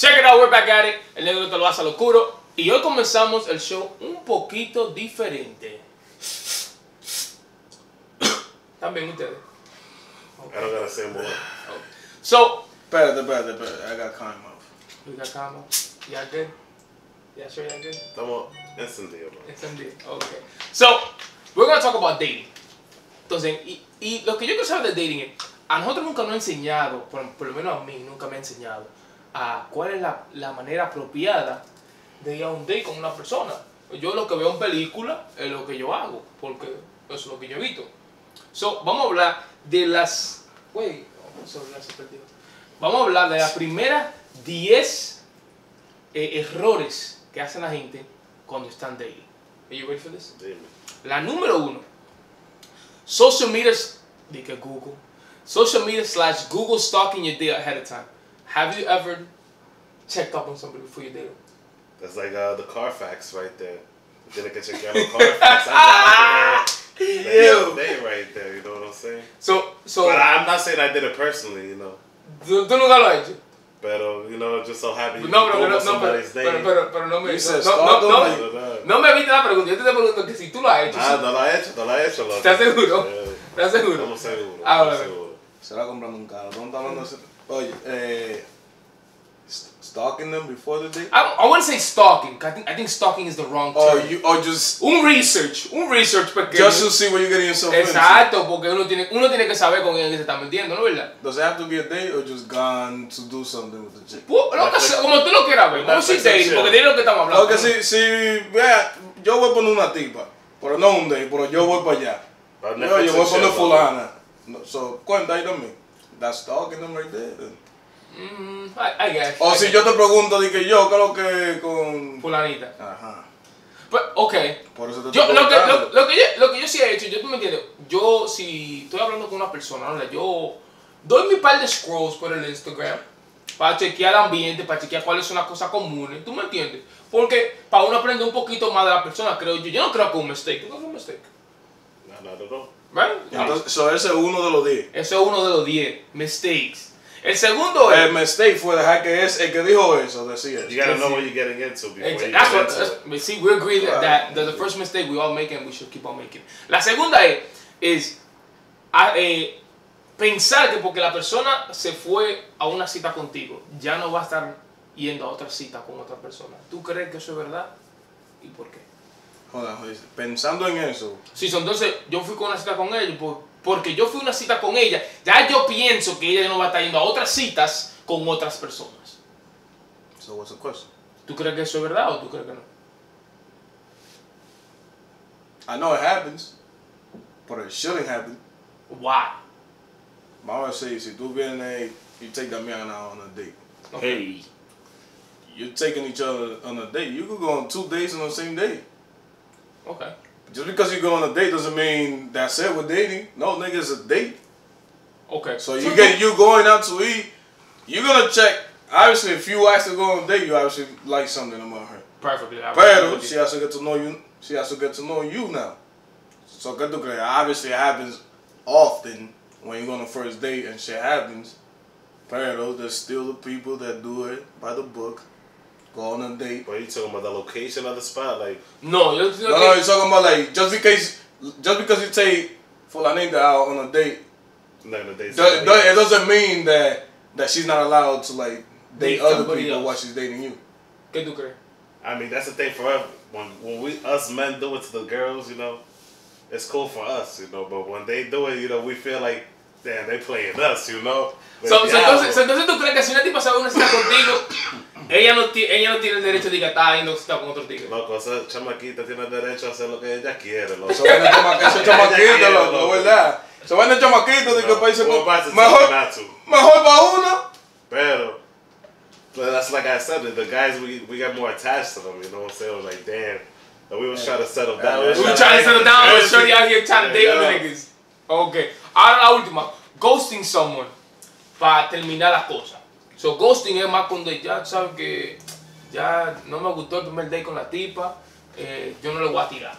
Check it out, we're back at it. El negro te lo hace lo oscuro. Y hoy comenzamos el show un poquito diferente. También ustedes. I don't gotta say more. So, Espérate, espérate, espérate. I got kind mouth. we got combo. Y'all good? Yeah, sure y'all good? Estamos encendidos, bro. SMD. Okay. So, we're going to talk about dating. Entonces, y, y lo que yo quiero saber de dating es, a nosotros nunca nos ha enseñado, por, por lo menos a mí, nunca me ha enseñado, a cuál es la, la manera apropiada de ir a un date con una persona. Yo lo que veo en película es lo que yo hago, porque eso es lo que yo he visto. So, vamos a hablar de las... Perdió. Vamos a hablar de las primeras 10 eh, errores que hace la gente cuando están dating. Are you ready for this? Dime. La número uno, social media, de que Google, social media slash Google stalking your date ahead of time. Have you ever checked up on somebody before you date them? That's like uh, the Carfax right there. Tiene que chequear los Carfax. I'm Ew. Ew. They right there, you know what I'm saying? So, so, But I'm not saying I did it personally, you know. tú, tú nunca lo has hecho. Pero, you know, just so happy you No, go pero, no, with no, pero, somebody's pero, name. pero, pero no me, You said no, no, stalk no, them, no, No, no. no me evites la pregunta, yo te pregunto que si tú lo has hecho. Ah, no lo ha hecho, no lo ha hecho. loco. ¿Estás seguro? ¿Estás seguro? Estamos seguros. Ah, estamos bueno. Se la comprando un carro. ¿Dónde está hablando ese? Oye, eh. st- Stalking them before the date? I, I wouldn't say stalking. I think, I think stalking is the wrong term. Or you, or just un research, un research pequeño. just to see what you're getting yourself into. Exacto, porque uno tiene, uno tiene que saber con quién se está metiendo, ¿no es verdad? Does it have to be a date or just gone to do something with the chick? Pu- lo que sea, como tú lo quieras ver, Netflix dating, and porque de lo que estamos hablando. Porque si, si, vea, yo voy a poner una tipa, pero no un date, pero yo voy para allá. Yo, yo voy a and poner chill, fulana. No, so, cuenta ahí también. That's stalking them right there. Mm, I, I guess. O I si guess. yo te pregunto, di que yo, ¿qué es lo que con...? Fulanita. Ajá. But, ok. Por eso te Yo, estoy lo, que, preguntando. lo, lo que yo, lo que yo sí he hecho, yo tú me entiendes, yo si estoy hablando con una persona, ¿no? yo doy mi par de scrolls por el Instagram para chequear el ambiente, para chequear cuáles son las cosas comunes, ¿tú me entiendes? Porque para uno aprender un poquito más de la persona, creo yo, yo no creo que es un mistake, ¿tú crees que un mistake? No, not at Right? Entonces, so ese es uno de los 10. Ese es uno de los 10 mistakes. El segundo El es. mistake fue dejar que es el que dijo eso, decía You eso. gotta know what you're getting into before Exa- you That's get what, into that's, see, we agree that, that, that the first mistake we all make and we should keep on making. La segunda es, es a- eh, pensar que porque la persona se fue a una cita contigo, ya no va a estar yendo a otra cita con otra persona. ¿Tú crees que eso es verdad? ¿Y por qué? Joder, joder, pensando en eso, Sí, so, entonces yo fui con una cita con ella por- porque yo fui a una cita con ella, ya yo pienso que ella no va a estar yendo a otras citas con otras personas. so what's the question? ¿Tú crees que eso es verdad o tú crees que no? I know it happens, but it shouldn't happen. Why? Vamos a decir, si tú vienes y take Damián out on a date, Hey. you're taking each other on a date. You could go on two dates on the same day. Okay. Just because you go on a date doesn't mean that's it with dating. No, nigga, it's a date. Okay. So you get you going out to eat, you're gonna check. Obviously, if you to go on a date, you obviously like something about her. Perfectly. Pero she has to get to know you. She has to get to know you now. So ¿qué tú crees? Obviously, it happens often when you go on a first date and shit happens. Pero there's still the people that do it by the book. Go on a date. What are you talking about? The location of the spot? Like, No, yo No, entiendo no, que- you're talking about like just because just because you take Fulanita out on a date, not gonna date do- do- it doesn't mean that that she's not allowed to like date Date other people else. while she's dating you. ¿Qué tú crees? I mean, that's the thing for us. When when we us men do it to the girls, you know, it's cool for us, you know. But when they do it, you know, we feel like, damn, they playing us, you know. So, so, Yeah, entonces, so, entonces tú crees que si una tipa se va a una cita contigo, ella no, ti- ella no tiene el derecho de que está yendo a cita con otro tigre. Loco, esa chamaquita tiene el derecho a hacer lo que ella quiere, loco. Eso van a chama- ese chamaquito, loco, ¿verdad? Se van a chamaquito de que No, país what about to mejor, tell her mejor para uno. Pero, but that's like I said, the guys we we got more attached to them. You know what I'm saying? Like, damn, that we was trying to settle down. Yeah. We were trying to settle down, Yeah, but shorty out here trying to date yeah. other niggas. Okay. Ahora la última. Ghosting someone para terminar las cosas. So, ghosting es más cuando ya sabes que ya no me gustó el primer date con la tipa, eh, yo no le voy a tirar.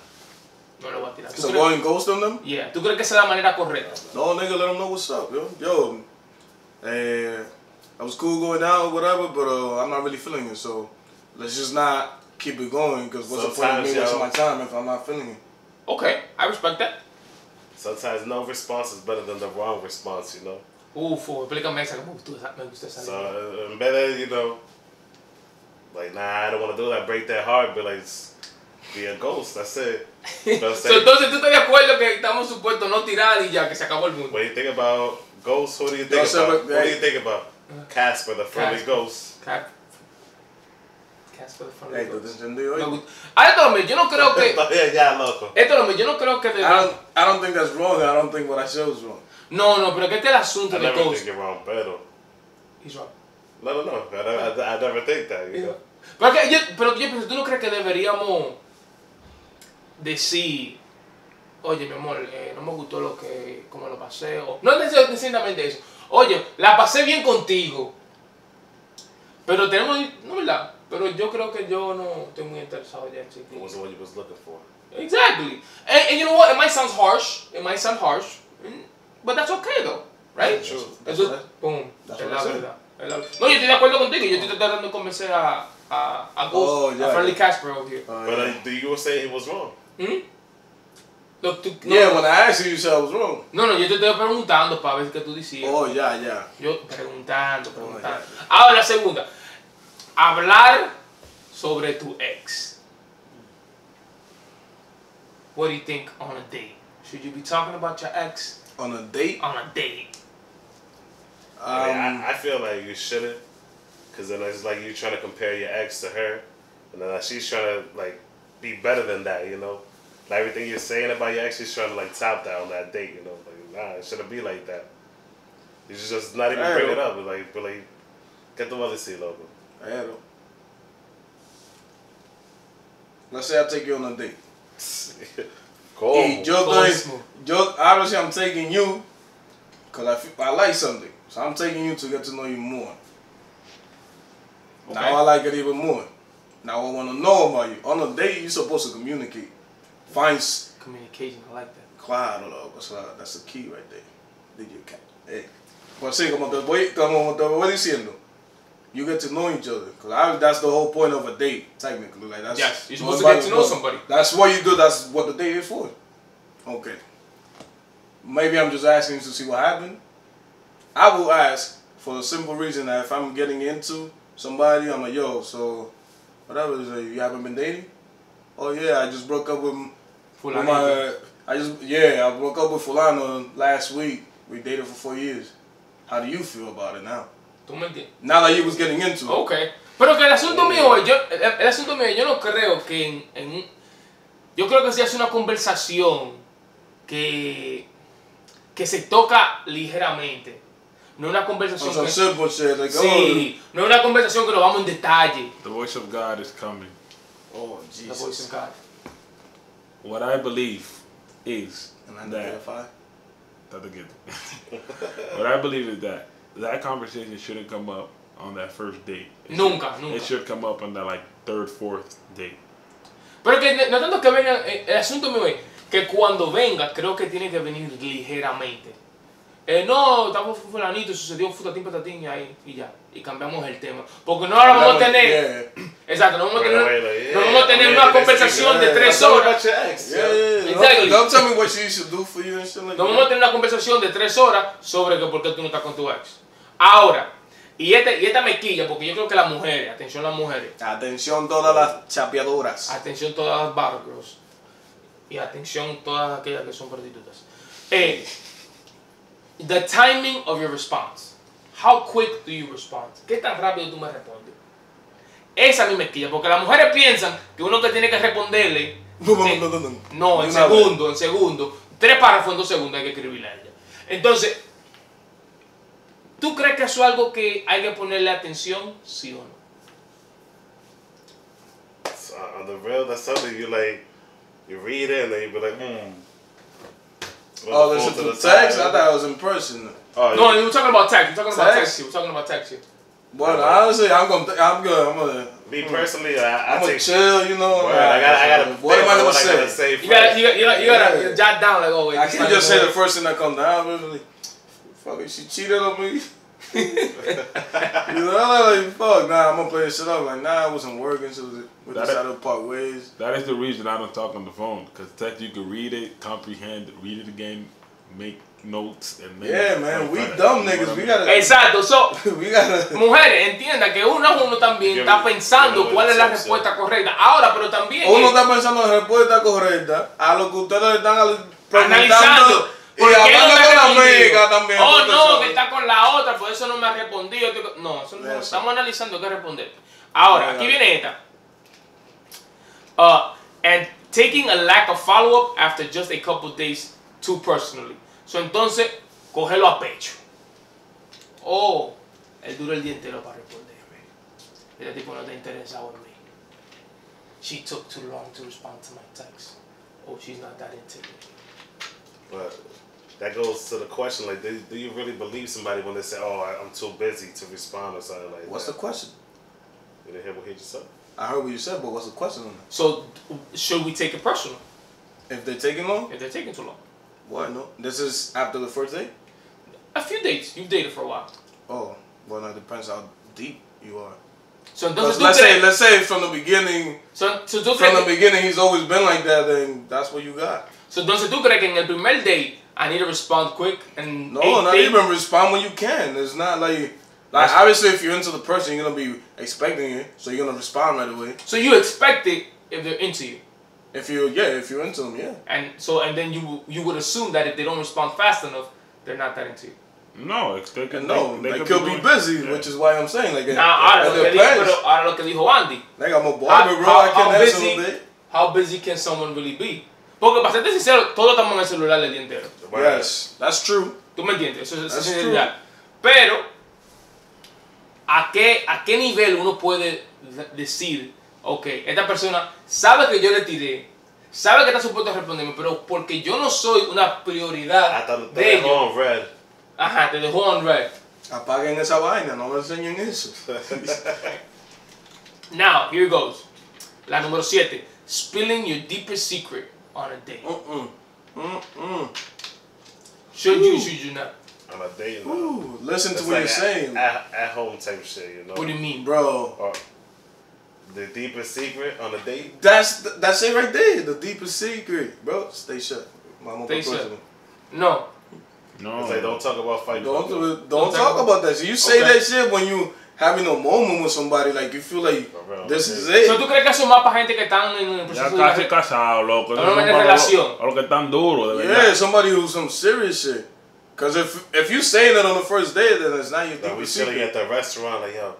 No le voy a tirar. ¿Tú So crees- going ghost on them? Yeah. ¿Tú crees que esa es la manera correcta? No, nigga, let them know what's up, yo. Yo, eh, I was cool going out, whatever, but uh, I'm not really feeling it. So let's just not keep it going because what's the point of me wasting my time if I'm not feeling it? Okay, I respect that. Sometimes no response is better than the wrong response, you know. Uf, explícame esa, que me gustó esa, me gustó esa. So línea. uh, in better, you know, like nah, I don't want to do that. Break that heart, but like be a ghost. That's it. Pero So, entonces tú estás de acuerdo que estamos supuestos no tirar y ya, que se acabó el mundo. When you think about ghosts, who do you think No, about? but- What do you think about? Casper, the friendly Casper. ghost. Cat. Casper the Friendly Hey, ¿tú te Ghost. entendí Me hoy? gusta. Ah, esto lo mío, yo no creo que. yeah, yeah, loco. Esto lo yo no creo que. de- I don't, I don't think that's wrong. I don't think what I said was wrong. No, no, pero que este es el asunto I de never Ghost. think you're wrong, pero He's wrong. no, no, no. I, I, I never think that. You know. Pero, que yo, pero yo pienso, ¿tú no crees que deberíamos decir, oye, mi amor, eh, no me gustó lo que, como lo pasé? O, no necesariamente eso. Oye, la pasé bien contigo. Pero tenemos, no verdad, pero yo creo que yo no estoy muy interesado ya en It seguir. wasn't what you was looking for. Exactly. And, and you know what? It might sound harsh. It might sound harsh. mm, But that's okay though. Right? True. Eso, I- boom. es la verdad. Es No, yo estoy de acuerdo contigo. Yo estoy tratando de convencer a, a, a Ghost, Oh, yeah, a Friendly yeah. Casper over here. Uh, But uh, you were saying he was wrong. ¿Mm? Look, tú- no, yeah, when I asked you, you said I was wrong. no, no, yo te estoy preguntando para ver qué tú decías. Oh, yeah, yeah. Yo preguntando, preguntando. Oh, Ahora la segunda. Hablar sobre tu ex. What do you think on a date? Should you be talking about your ex On a date, on a date? I, mean, um, I, I feel like you shouldn't, because then it's like you're trying to compare your ex to her, and then she's trying to like be better than that, you know. Like everything you're saying about your ex, she's trying to like top that on that date, you know. Like nah, it shouldn't be like that. You should just not even Hey, bring it up. Like, but like, get the mother see logo. yeah, though. Let's say I take you on a date. Cool. Hey, yo, Go yo, obviously I'm taking you because I, feel, I like something. So I'm taking you to get to know you more. Okay. Now I like it even more. Now I want to know about you. On a date, you're supposed to communicate. Find Communication, I like that. Claro, loco, o that's the key right there. Did you catch? Hey. Pues sí, como te voy, como te voy diciendo, you get to know each other. Cause that's the whole point of a date, technically. Like that's Yes, you're supposed to get to know somebody. That's what you do. That's what the date is for. Okay. Maybe I'm just asking to see what happened. I will ask for the simple reason that if I'm getting into somebody, I'm like, yo, so whatever, is it, you haven't been dating? Oh yeah, I just broke up with with my, I just yeah, I broke up with Fulano last week. We dated for four years. How do you feel about it now? ¿Tú me entiendes? Now that you was getting into it. Ok. Pero que el asunto mío, es, yo, el, el asunto mío, yo no creo que en, en un- yo creo que se hace una conversación que, que se toca ligeramente. No una On conversación que, simple shit like sí, no una conversación que nos vamos en detalle. The voice of God is coming. oh, oh The voice Jesus. of God. What I believe is And I that. That's a good thing. what I believe is that that conversation shouldn't come up on that first date. It Nunca, should, nunca. It should come up on that like third, fourth date. Pero que no tanto que venga, eh, el asunto mío es que cuando venga, creo que tiene que venir ligeramente. Eh, no, estamos fulanito, sucedió futatín patatín y ahí, y ya. Y cambiamos el tema. Porque no ahora vamos a tener, Yeah. exacto, no vamos a tener, away, like, no yeah, vamos a tener mean, una conversación de yeah, tres horas. Yeah, yeah, yeah. Exactly. Don't, don't tell me what she used to do for you and shit like No vamos a that. tener una conversación de tres horas sobre que por qué tú no estás con tu ex. Ahora, y, este, y esta mequilla, porque yo creo que las mujeres, atención las mujeres, Atención todas las chapeadoras. Atención todas las bar girls. Y atención todas aquellas que son prostitutas. Eh, the timing of your response. How quick do you respond? ¿Qué tan rápido tú me respondes? Esa es mi mezquilla, porque las mujeres piensan que uno que tiene que responderle. No, no, en- no, no, no. no, en segundo, en segundo. Tres párrafos en dos segundos hay que escribirle a ella. Entonces, ¿tú crees que eso es algo que hay que ponerle atención? Sí o no. So, on the real, that's something you like. You read it and then you be like, hmm. Oh, With listen the to the text? I thought it was in person. Oh, No, yeah. we're talking about text. We're talking about Text? text here. We're talking about text here. But honestly, I'm gonna, I'm good. I'm gonna, Me personally, I, I I'm gonna chill. You know. Word, I gotta, I gotta. What am I gonna what I gotta say? say You gotta, you gotta, you gotta, you gotta Yeah. jot down like, oh wait. I can't just say the first thing that comes down. Really, fuck it, she cheated on me. You know, I'm like, fuck, nah, I'm gonna play this shit up. Like, nah, it wasn't working, so we decided to part ways. That is the reason I don't talk on the phone because text you can read it, comprehend, it, read it again, make notes, and then Yeah, man, we dumb niggas. We gotta, Exacto. So, we gotta. mujeres, entienda que uno uno también está pensando cuál es la respuesta correcta. Ahora, pero también. Uno está pensando en la respuesta correcta a lo que ustedes están preguntando analizando. Y ¿Por qué no hablando con la amiga también. Oh, no, que está con la otra, por eso no me ha respondido. No, eso no, Eso. estamos analizando qué responder. Ahora, Venga. aquí viene esta. Uh, and taking a lack of follow-up after just a couple days too personally. So, entonces, cógelo a pecho. Oh, él duró el día entero para responderme. Este tipo no está interesado en mí. She took too long to respond to my text. Oh, she's not that into me. But that goes to the question: like, do, do you really believe somebody when they say, "Oh, I, I'm too busy to respond" or something like What's the question? You didn't hear what he just said. I heard what you said, but what's the question? on that? So, should we take it personal If they're taking long, if they're taking too long? what? No, this is after the first date. A few dates. You've dated for a while. Oh, well, that depends how deep you are. So, entonces 'Cause tú let's say, let's say from the beginning, So, so, tú from the beginning, he's always been like that. Then that's what you got. So, entonces tú crees que en el primer date I need to respond quick and No, not date- even respond when you can. It's not like like That's- obviously if you're into the person, you're gonna be expecting it, so you're gonna respond right away. So you expect it if they're into you, If you yeah, if you're into them, yeah. and so and then you you would assume that if they don't respond fast enough, they're not that into you. No, it's they could, And no, they, they, they could be doing- busy, yeah. which is why I'm saying like Now, ahora it lo, que dijo, depends. pero ahora lo que dijo Andy, Like I'm a barber, bro. How- I how- can how busy- a bit. how busy can someone really be? Porque para serte sincero, todos estamos en el celular el día entero. Yes, that's true. ¿Tú me entiendes? Eso es realidad. Pero, ¿a qué, ¿a qué nivel uno puede de- decir, ok, esta persona sabe que yo le tiré, sabe que está supuesto a responderme, pero porque yo no soy una prioridad I thought de they ellos, on red. ajá, te dejó on red. Apaguen esa vaina, no me enseñen eso. Now, here goes. La número 7. Spilling your deepest secret on a date. Mm-mm. Mm-mm. Should you, should you not? On a date. no. Ooh, listen It's to what like you're at, saying, At, at home type shit, you know. What do you mean? bro. Or the deepest secret on a date. That's that's it right there. The deepest secret, bro. Stay shut. Mama Stay personal. shut. No. No, It's like don't talk about fighting. Don't do it- Don't don't talk talk- about that. So you say Okay. that shit when you having a moment with somebody, like you feel like For this okay. is it. So, ¿Tú crees que eso es más para gente que están en el proceso de casi la- casado, loco. No, Esos no, son en para los- relación. a los que están duros, de yeah, somebody who's some serious shit. Cause if if you saying that on the first day, then it's not your Like we deepest chilling at the restaurant, like yo,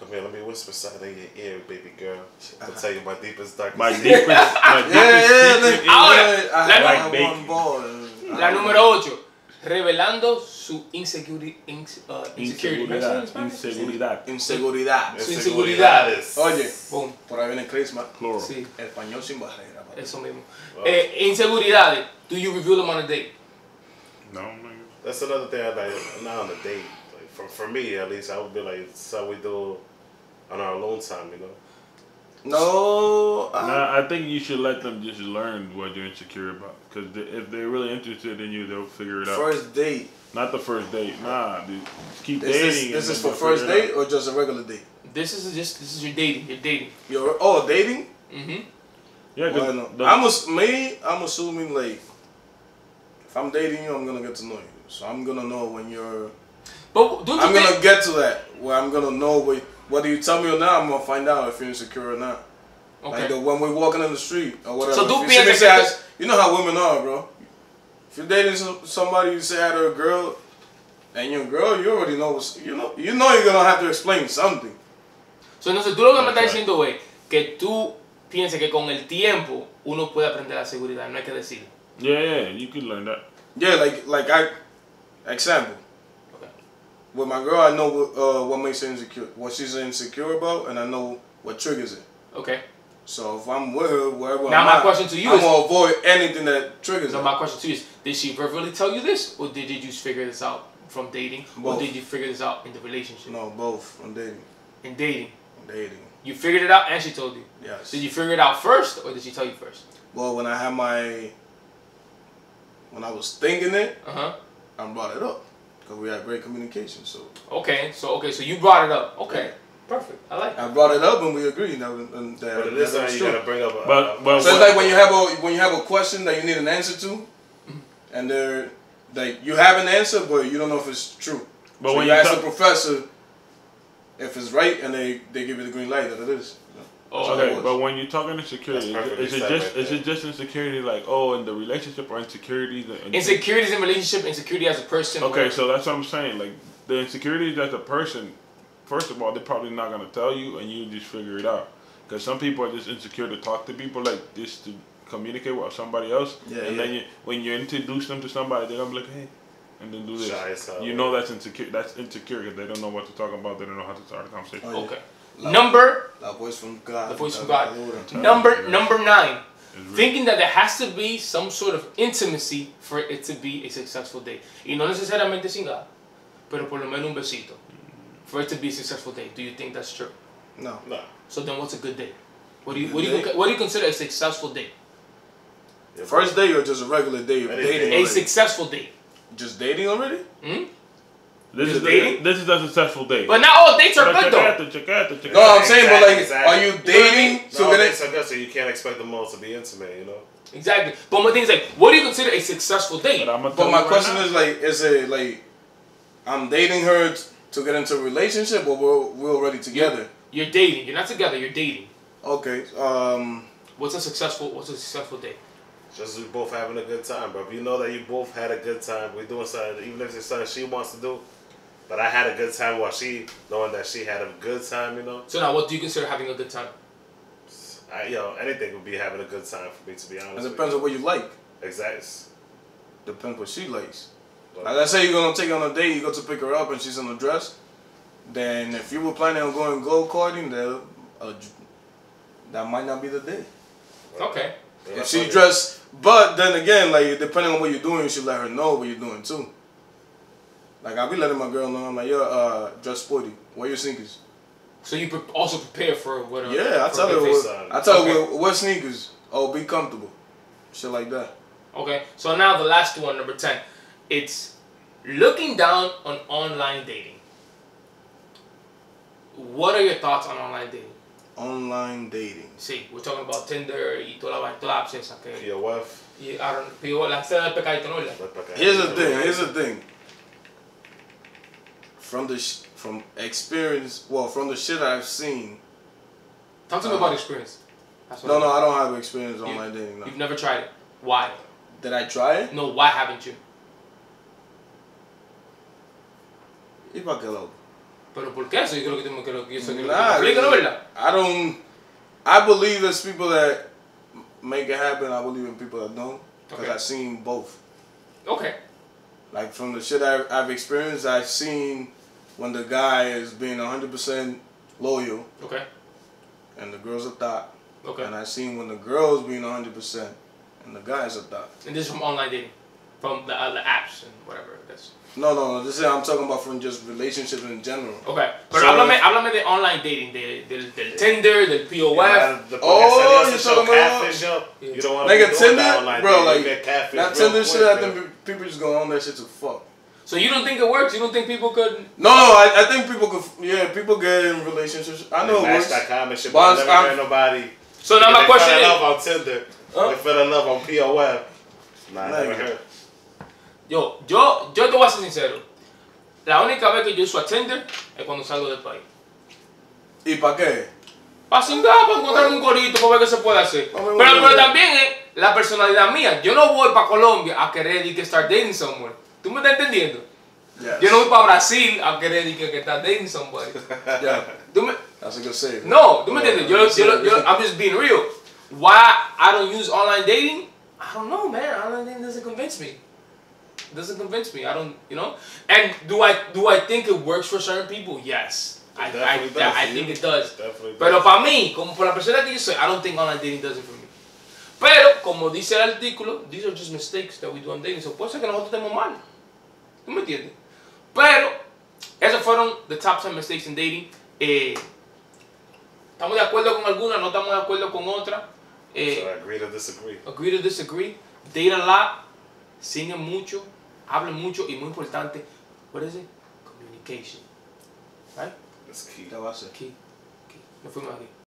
come here, let me whisper something in your ear, baby girl. I'll tell you my deepest darkest. My deepest, my deepest Yeah, yeah, secret Ahora, I la have like one ball. La número 8. Revelando su uh, insecurity. ¿Cómo se dice en Inseguridad, inseguridad, Inseguridad. Su inseguridad. Oye, Boom. por ahí viene Christmas. Sí, Español sin barrera. eso mismo. Wow. Eh, inseguridades. Do you reveal them on a date? No, nigga. That's another thing I like. Not on a date. Like for for me at least, I would be like, it's how we do on our alone time, you know. No, I- Nah, I think you should let them just learn what you're insecure about. Because if they're really interested in you, they'll figure it out. first date. Not the first date. Nah, dude. Keep This dating. is this is then for first date or just a regular date? This is just this is your dating. You're dating. You're oh dating. Mm-hmm. Yeah, Well, because no. I'm ass- me. I'm assuming like if I'm dating you, I'm gonna get to know you. So I'm gonna know when you're. But don't you I'm think? gonna get to that where I'm gonna know what, whether you tell me or not. I'm gonna find out if you're insecure or not. Like okay. the, when we're walking in the street or whatever. So tú If you see say que- you know how women are, bro. If you're dating somebody, you say hi to a girl, and your girl, you already know what's you know you know you're gonna have to explain something. So, entonces tú lo que me estás That's right. diciendo es que tú piensas que con el tiempo uno puede aprender la seguridad. No hay que decir. Yeah, yeah, you can learn that. Yeah, like like I example. With my girl, I know what, uh, what makes her insecure, what she's insecure about, and I know what triggers it. Okay. So if I'm with her, wherever Now I'm my at, question to you I'm is- gonna avoid anything that triggers So it. my question to you is: Did she verbally tell you this, or did you figure this out from dating, or did you figure this out in the relationship? No, both. I'm dating. In dating, I'm dating. you figured it out, and she told you. Yes. Did you figure it out first, or did she tell you first? Well, when I had my, when I was thinking it, Uh huh. I brought it up. Because we had great communication. So Okay, so okay, so you brought it up. Okay, perfect. I like. It. I brought it up and we agreed that, and that, But this that time you true. gotta bring up a. But- but So it's like when you have a when you have a question that you need an answer to, and they're like you have an answer, but you don't know if it's true. But so when you you ask talk- the professor if it's right, and they they give you the green light that it is. Oh, Okay. Okay, but when you're talking insecurity, That's is, is it just right is it just insecurity like oh in the relationship or insecurities? in- Insecurities in relationship, insecurity as a person. Okay, whatever. so that's what I'm saying. Like the insecurities as a person, first of all, they're probably not gonna tell you, and you just figure it out. Because some people are just insecure to talk to people, like just to communicate with somebody else. Yeah, and yeah. then you, when you introduce them to somebody, they're gonna be like, hey, and then do this. Shy as hell. You know that's insecure. That's insecure because they don't know what to talk about. They don't know how to start a conversation. Oh, yeah. okay. La- Number La voice from God. The voice from God. number number nine. Thinking that there has to be some sort of intimacy for it to be a successful date. Y no necesariamente cingada, pero por lo menos un besito. For it to be a successful date. Do you think that's true? No. No. So then what's a good date? What do you what do you what do you consider a successful date? Yeah, First day or just a regular day of dating? A already? successful date. Just dating already? Hmm? This Just is dating? this is a successful date. But not all dates are good though. No, I'm saying, but like, Exactly, are you exactly. dating? No, So they then, so good, so you can't expect them all to be intimate, you know. Exactly. But my thing is like, what do you consider a successful date? But, I'ma but my right question now. is like, is it like, I'm dating her t- to get into a relationship, or we're we're already together? You're dating. You're not together. You're dating. Okay. Um. What's a successful What's a successful date? Just we both having a good time, bro. If you know that you both had a good time, we're doing something, even if it's something she wants to do. But I had a good time while she, knowing that she had a good time, you know. So now, what do you consider having a good time? I, yo, anything would be having a good time for me, to be honest. It with depends on what you like. Exactly. Depends what she likes. Like let's say you're gonna take her on a date, you go to pick her up and she's in a dress. Then if you were planning on going go karting, then uh, that might not be the day. Okay. Yeah, If she fuck it. dress, but then again, like depending on what you're doing, you should let her know what you're doing too. Like I'll be letting my girl know, I'm like, yo, uh, dress sporty. Wear your sneakers. So you pre- also prepare for whatever. Yeah, I for tell her. What. I tell her Okay. what, what sneakers. Oh, be comfortable. Shit like that. Okay, so now the last one, number 10. It's looking down on online dating. What are your thoughts on online dating? Online dating. Sí, we're talking about Tinder y toda la, vaina- toda la apps esa que... POF. Y, I don't, pidió la cena pecadito, ¿no? ¿verdad? look back at Here's the thing. Here's the thing. From the sh- from experience, well, from the shit I've seen. Talk to me Uh, about experience. No, I- no, I don't have experience online dating. No. You've never tried it. Why? Did I try it? No, why haven't you? ¿Y para qué loco? Pero ¿por qué? Eso yo creo que tengo que lo que yo que Nah, explícalo, ¿verdad? I don't. I believe there's people that make it happen. I believe in people that don't. Because Okay. I've seen both. Okay. Like from the shit I've, I've experienced, I've seen when the guy is being 100% loyal Okay. and the girl's a thought. Okay. And I've seen when the girl's being 100% and the guy's a thought. And this is from online dating. From the, uh, apps and whatever it is. No, no, no. This is I'm talking about from just relationships in general. Okay. Pero So- háblame, háblame de online dating, de, del, del Tinder, del POF. Yeah, the Oh, podcast you that talking about- catfish up. Yeah. You don't want Nigga, to be doing that Tinder, bro, dating. like you get catfish that real Tinder quick, shit. I man. think people just go on that shit to fuck. So you don't think it works? You don't think people could? No, no, I, I think people could. Yeah, people get in relationships. I know it works. Match.com and shit, But but I never I'm- heard nobody. So now my they question fell in is, love on Tinder. Huh? They fell in love on POF. Nah, never heard. yo, yo, yo te voy a ser sincero. La única vez que yo uso a Tinder es cuando salgo del país. ¿Y para qué? Para cingar, para encontrar un corito, para ver qué se puede hacer. No me Pero, pero también es la personalidad mía. Yo no voy para Colombia a querer y que start dating someone. ¿Tú me estás entendiendo? Yes. Yo no voy para Brasil a querer que, que start dating somebody. Yeah, ¿Tú me, that's a good save. no, ¿tú me entiendes? Yo, yo, it. yo, I'm just being real. Why I don't use online dating? I don't know, man. Online dating doesn't convince me. It doesn't convince me. I don't, you know. And do I do I think it works for certain people? Yes, I I, I, does. I think it does. Definitely. Pero para mí, como por la persona que yo soy, I don't think online dating does it for me. Pero, como dice el artículo, these are just mistakes that we do on dating. So puede ser que nosotros estemos mal. ¿Tú me entiendes? Pero, esos fueron the top 10 mistakes in dating. Eh, estamos de acuerdo con algunas, no estamos de acuerdo con otras. Eh, So I agree to disagree. agree to disagree. Date a lot. Singen mucho. Hablen mucho. Y muy importante, What is it? Communication. That's key. ¿Qué va a hacer? Key. Key. Nos fuimos aquí.